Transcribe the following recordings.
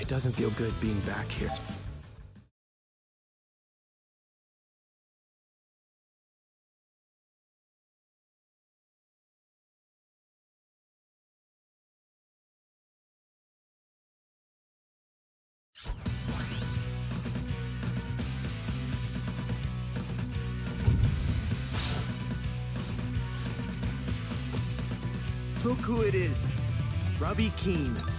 It doesn't feel good being back here. Team.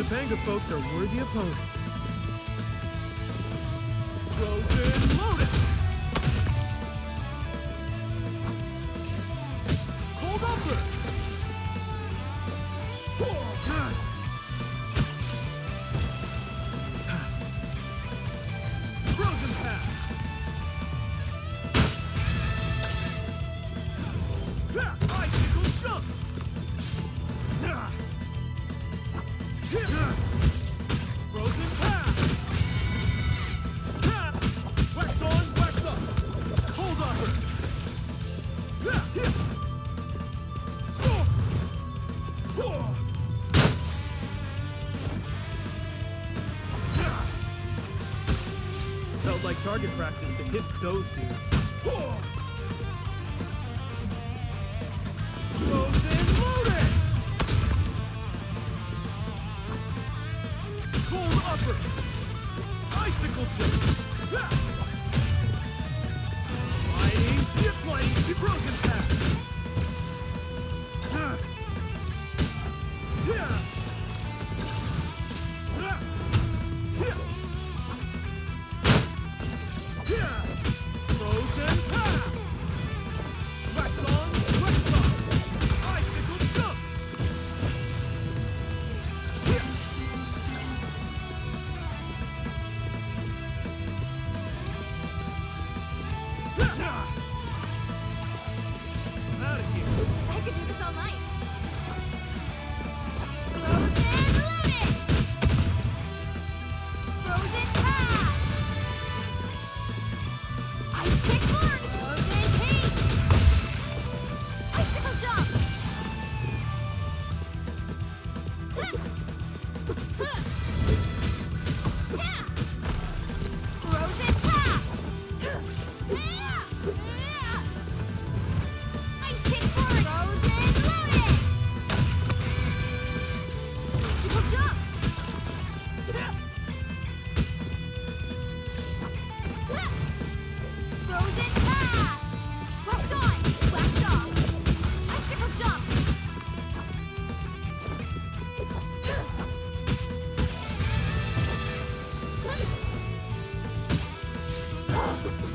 Topanga folks are worthy opponents. Frozen! target practice to hit those dudes.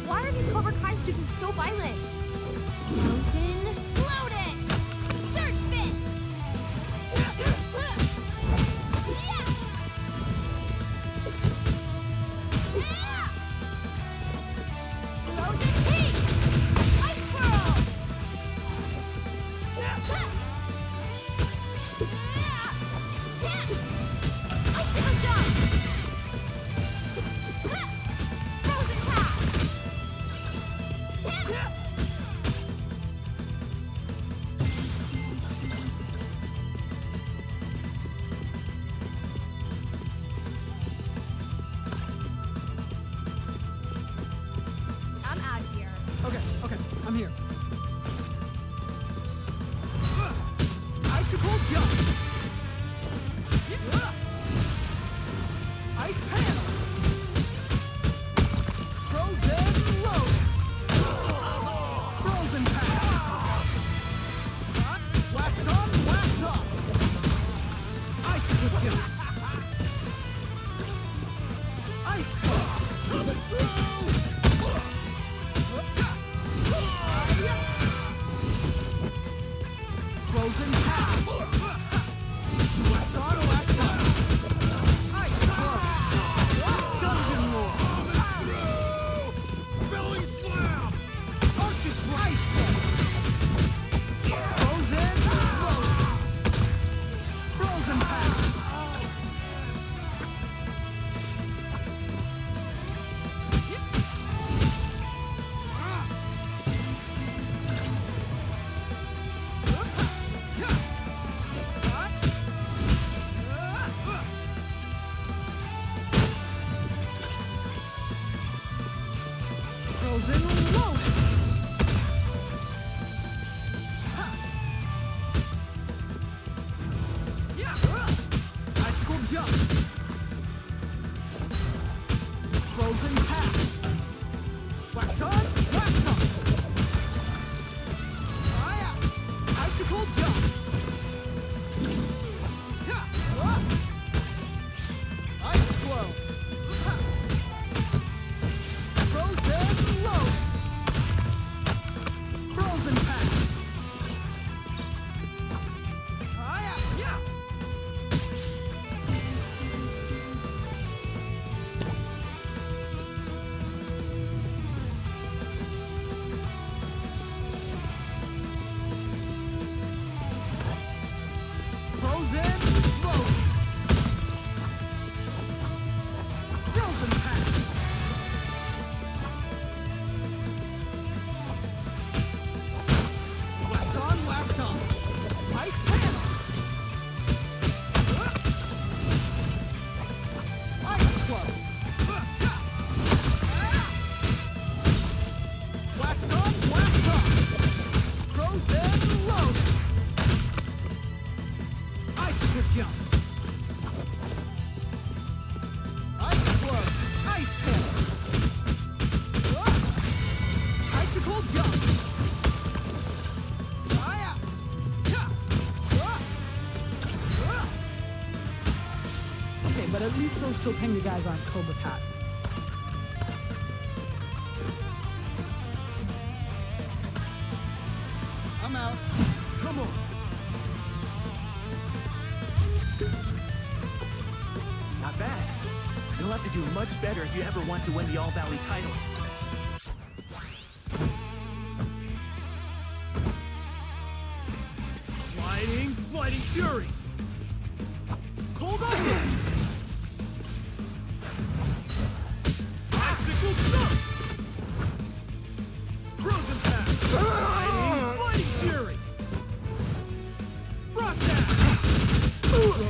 Why are these Cobra Kai students so violent? ammo. Come on. Not bad. You'll have to do much better if you ever want to win the All Valley title. Ooh.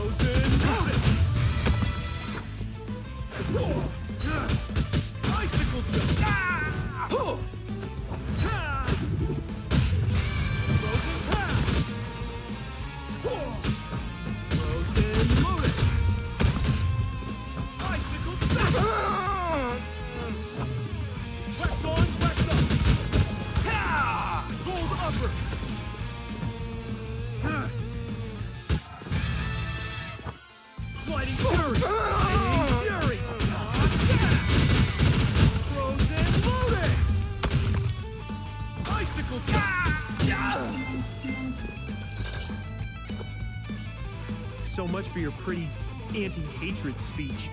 so much for your pretty anti hatred speech.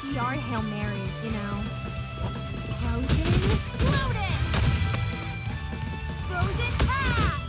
50-yard Hail Mary, you know. Frozen Lotus! Frozen Pass!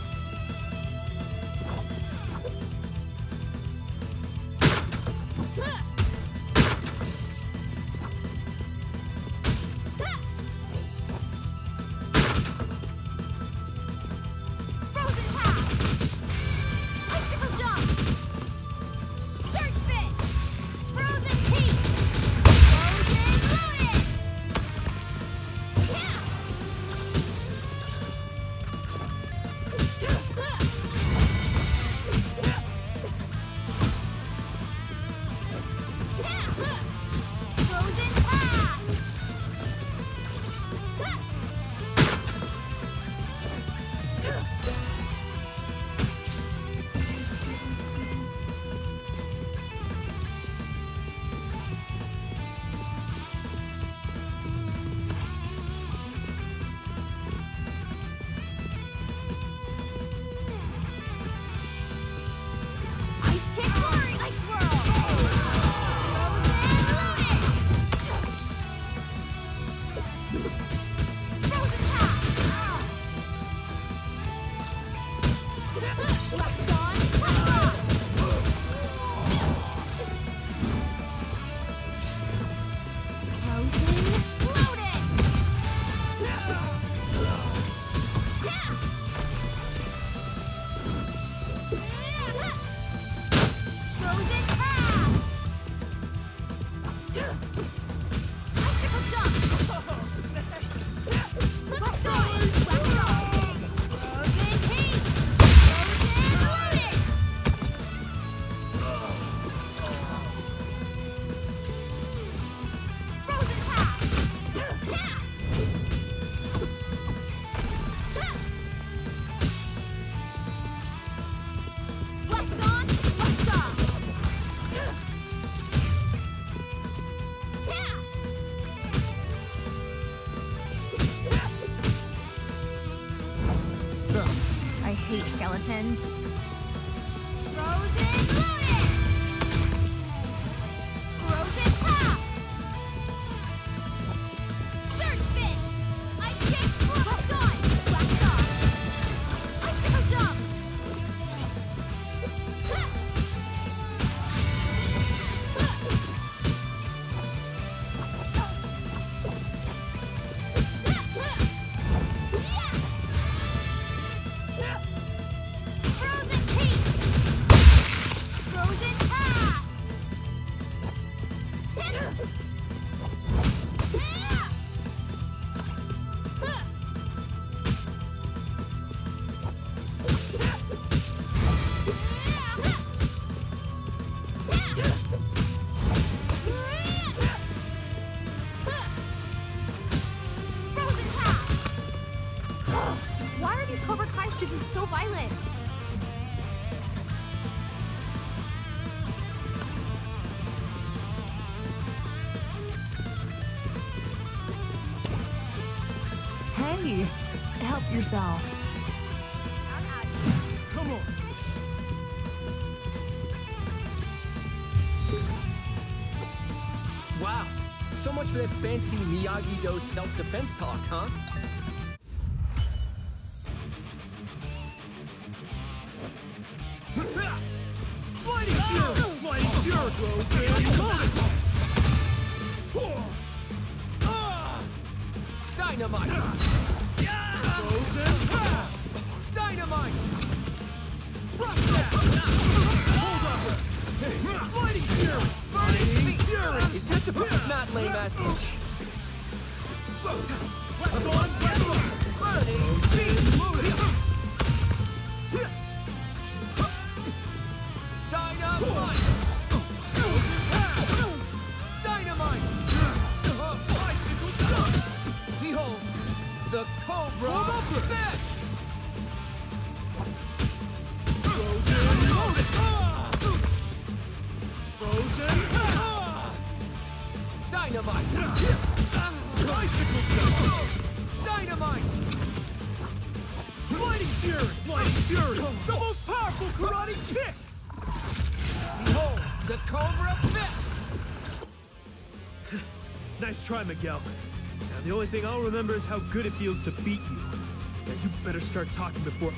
Wow, so much for that fancy Miyagi-Do self-defense talk, huh? Fury! Fury! Nice try, Miguel. Now, the only thing I'll remember is how good it feels to beat you. Now, you better start talking before...